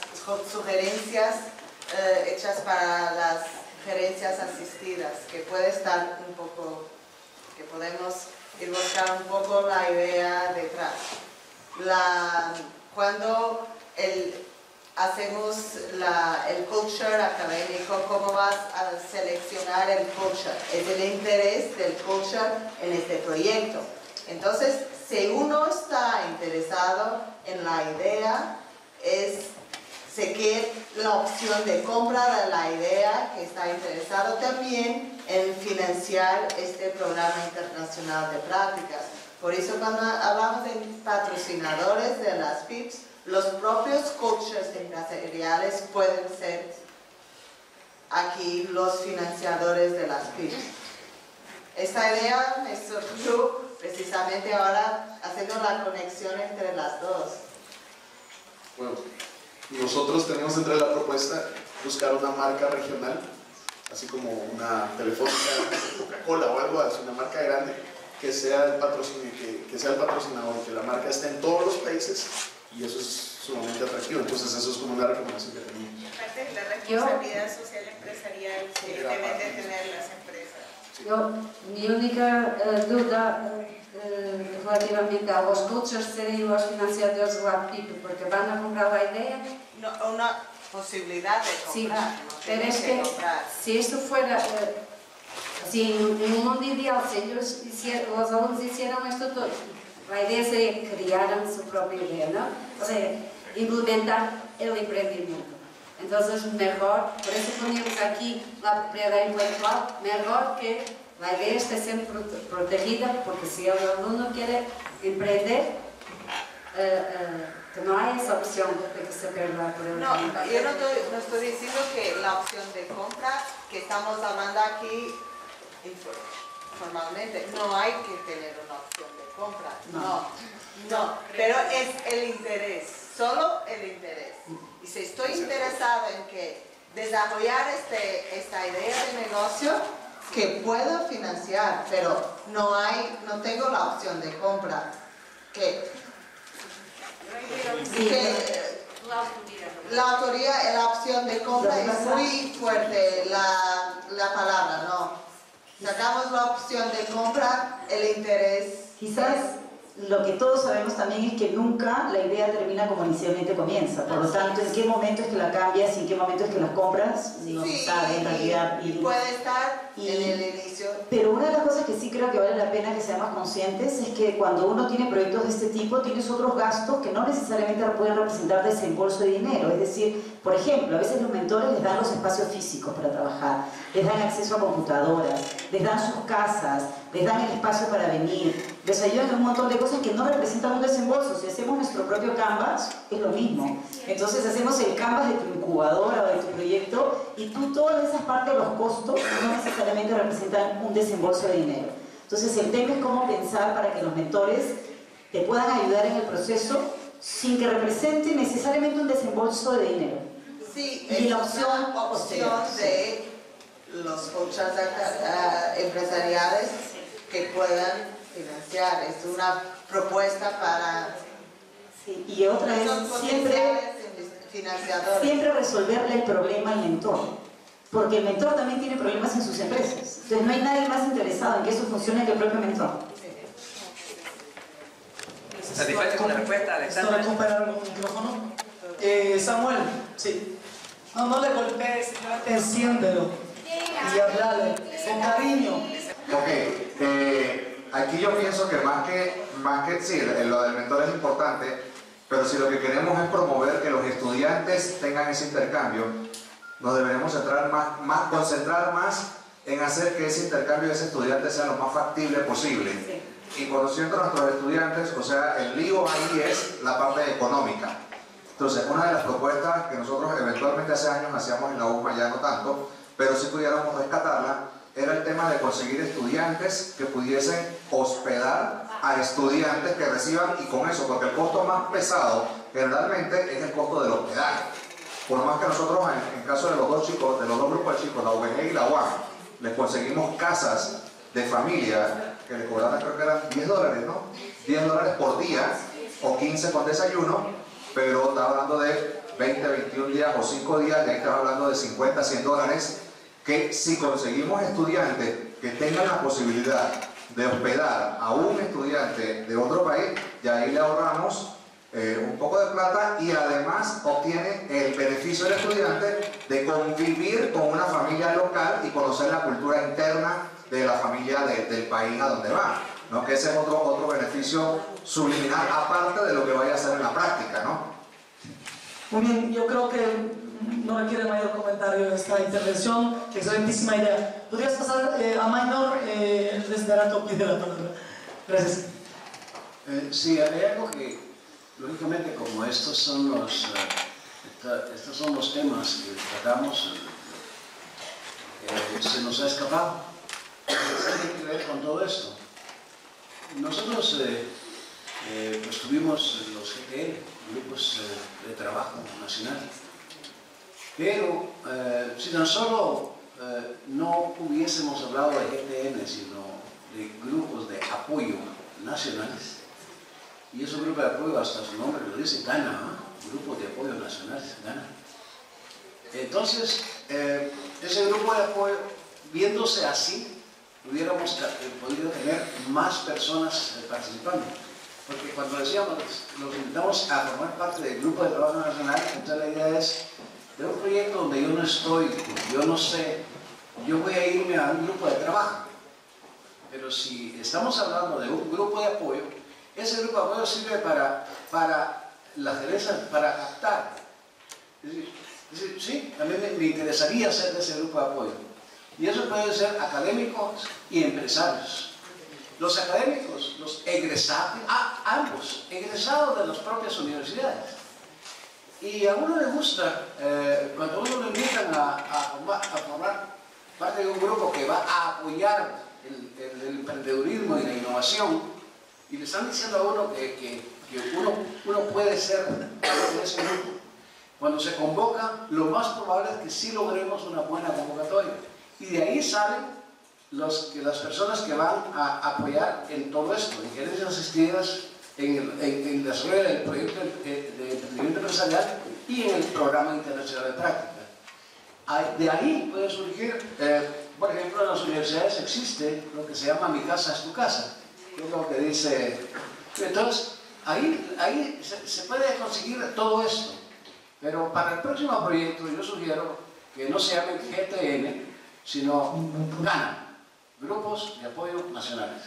sugerencias eh, hechas para las gerencias asistidas, que puede estar un poco, que podemos ir buscar un poco la idea detrás. La, cuando el, hacemos la, el culture académico, ¿cómo vas a seleccionar el culture? Es el interés del culture en este proyecto. Entonces, si uno está interesado en la idea, es seguir la opción de compra de la idea que está interesado también en financiar este programa internacional de prácticas. Por eso cuando hablamos de patrocinadores de las PIPs, los propios coaches empresariales pueden ser aquí los financiadores de las PIPs. Esta idea me surgió precisamente ahora haciendo la conexión entre las dos. Bueno, nosotros tenemos entre la propuesta buscar una marca regional, así como una telefónica, Coca-Cola o algo así, una marca grande, que sea el patrocinador, que, que sea el patrocinador, que la marca esté en todos los países y eso es sumamente atractivo. Entonces eso es como una recomendación que tenemos. Aparte la responsabilidad social empresarial que deben de tener las empresas. Yo, mi única eh, duda eh, relativamente a los coaches seriam os financiadores do APIP, porque van a comprar la idea. No, una posibilidad de comprar. Sí, no pero tienen es que comprar. si esto fuera, eh, si en, en un mundo ideal, si ellos hicieran, los alumnos hicieran esto todo, la idea sería que crearan su propia idea, ¿no? O sea, implementar el emprendimiento. Entonces, mejor, por eso ponemos aquí la propiedad intelectual, mejor que la idea esté siempre prote- protegida, porque si el alumno quiere emprender, eh, eh, que no hay esa opción de que se pierda por el No, yo no estoy, no estoy diciendo que la opción de compra que estamos hablando aquí formalmente, no hay que tener una opción de compra, no, no, pero es el interés, solo el interés. Si estoy interesado en que desarrollar este, esta idea de negocio, que puedo financiar, pero no hay, no tengo la opción de compra, que que la autoría, la opción de compra es muy fuerte, la, la palabra, no. Sacamos la opción de compra, el interés. Quizás lo que todos sabemos también es que nunca la idea termina como inicialmente comienza. Por lo tanto, ¿en qué momento es que la cambias y en qué momento es que la compras? No se sabe en realidad. Y puede estar en el inicio. Pero una de las cosas que sí creo que vale la pena que seamos conscientes es que cuando uno tiene proyectos de este tipo, tienes otros gastos que no necesariamente pueden representar desembolso de dinero. Es decir, por ejemplo, a veces los mentores les dan los espacios físicos para trabajar, les dan acceso a computadoras, les dan sus casas, les dan el espacio para venir, en un montón de cosas que no representan un desembolso. Si hacemos nuestro propio Canvas, es lo mismo. Entonces hacemos el Canvas de tu incubadora o de tu proyecto y tú todas esas partes los costos no necesariamente representan un desembolso de dinero. Entonces el tema es cómo pensar para que los mentores te puedan ayudar en el proceso sin que represente necesariamente un desembolso de dinero. Sí, Y es la una opción opción de los coaches ah, empresariales que puedan financiar. Es una propuesta para Sí, y otra es siempre, siempre resolverle el problema al mentor. Porque el mentor también tiene problemas en sus empresas. Entonces no hay nadie más interesado en que eso funcione que el propio mentor. ¿Satisfecho con la respuesta, ¿Esto Alexandra? recupera algún micrófono? Eh, Samuel, sí. No, no le golpees, simplemente enciéndelo y hablale con cariño. Ok, eh, aquí yo pienso que más que, más que sí, lo del mentor es importante, pero si lo que queremos es promover que los estudiantes tengan ese intercambio, nos deberemos centrar más, más, concentrar más en hacer que ese intercambio de ese estudiante sea lo más factible posible. Y conociendo a nuestros estudiantes, o sea, el lío ahí es la parte económica. Entonces, una de las propuestas que nosotros eventualmente hace años hacíamos en la UMA, ya no tanto, pero si pudiéramos rescatarla, era el tema de conseguir estudiantes que pudiesen hospedar a estudiantes que reciban, y con eso, porque el costo más pesado generalmente es el costo del hospedaje. Por más que nosotros, en, en caso de los dos chicos, de los dos grupos de chicos, la UBG y la UAM, les conseguimos casas de familia que le cobraban, creo que eran 10 dólares, ¿no? 10 dólares por día o 15 con desayuno, pero estaba hablando de 20, 21 días o 5 días, ya estaba hablando de 50, 100 dólares, que si conseguimos estudiantes que tengan la posibilidad de hospedar a un estudiante de otro país, ya ahí le ahorramos eh, un poco de plata y además obtiene el beneficio del estudiante de convivir con una familia local y conocer la cultura interna de la familia de- del país a donde va. ¿no? Que ese es otro, otro beneficio subliminal aparte de lo que vaya a hacer en la práctica. ¿no? Muy bien, yo creo que no requiere mayor comentario esta intervención, excelentísima idea. ¿Podrías pasar eh, a Minor? Eh, el desiderato pide la palabra. Gracias. Eh, sí, hay algo que, lógicamente, como estos son los, eh, estos son los temas que tratamos, se nos ha escapado. ¿Qué tiene que ver con todo esto? Nosotros pues tuvimos los GTL, grupos de trabajo nacional, pero eh, si tan solo eh, no hubiésemos hablado de GTN, sino de grupos de apoyo nacionales, y esos grupos de apoyo, hasta su nombre lo dice, gana, ¿ah? grupos de apoyo nacionales, gana. Entonces, eh, ese grupo de apoyo, viéndose así, hubiéramos eh, podido tener más personas eh, participando. Porque cuando decíamos, los invitamos a formar parte del grupo de trabajo nacional, entonces la idea es, de un proyecto donde yo no estoy, yo no sé, yo voy a irme a un grupo de trabajo. Pero si estamos hablando de un grupo de apoyo, ese grupo de apoyo sirve para, para la gerencia, para captar. Es decir, sí, mí me, me interesaría ser de ese grupo de apoyo. Y eso puede ser académicos y empresarios. Los académicos, los egresados, ambos, egresados de las propias universidades. Y a uno le gusta, eh, cuando uno le invitan a, a forma- a formar parte de un grupo que va a apoyar el, emprendedurismo y la innovación, y le están diciendo a uno que, que- uno, uno puede ser parte de ese grupo. Cuando se convoca, lo más probable es que sí logremos una buena convocatoria. Y de ahí salen los, las personas que van a apoyar en todo esto, en gerencias asistidas, en el, en- desarrollo del proyecto de, de emprendimiento empresarial y en el programa internacional de práctica. De ahí puede surgir, eh, por ejemplo, en las universidades existe lo que se llama Mi casa es tu casa, es lo que dice. Entonces, ahí, ahí se, se puede conseguir todo esto. Pero para el próximo proyecto yo sugiero que no se llame GTN, sino GANA, Grupos de Apoyo Nacionales.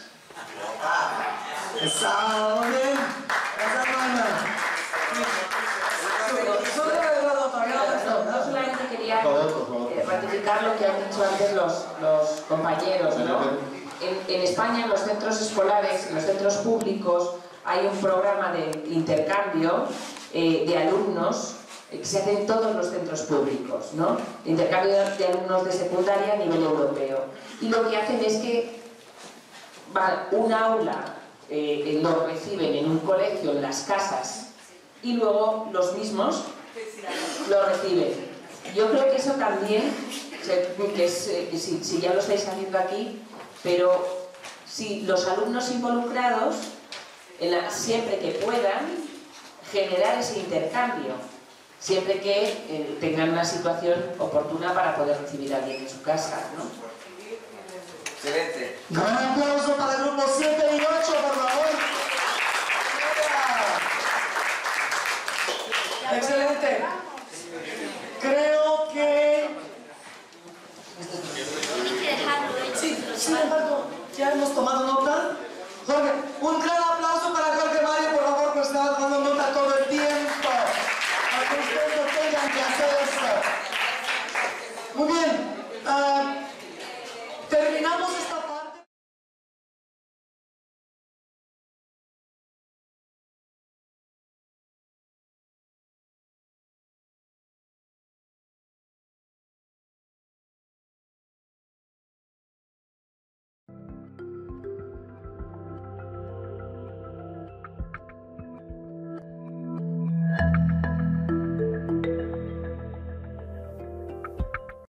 Está bien. Solo Eduardo, no solamente quería eh, ratificar lo que han dicho antes los, los compañeros, ¿no? En, en España, en los centros escolares, en los centros públicos, hay un programa de intercambio eh, de alumnos eh, que se hace en todos los centros públicos, ¿no? De intercambio de, de alumnos de secundaria a nivel europeo. Y lo que hacen es que va un aula, eh, lo reciben en un colegio, en las casas, y luego los mismos lo reciben. Yo creo que eso también, que es, eh, si, ya lo estáis haciendo aquí, pero si los alumnos involucrados, en siempre que puedan, generar ese intercambio, siempre que eh, tengan una situación oportuna para poder recibir a alguien en su casa. ¿no? Excelente. Gran aplauso para el grupo 7 y 8, por favor. Excelente. Creo que... Sí, sin embargo, ya hemos tomado nota. Jorge, un gran aplauso para Jorge Mario, por favor, que está dando nota todo el tiempo. Para que ustedes no tengan que hacer esto. Muy bien.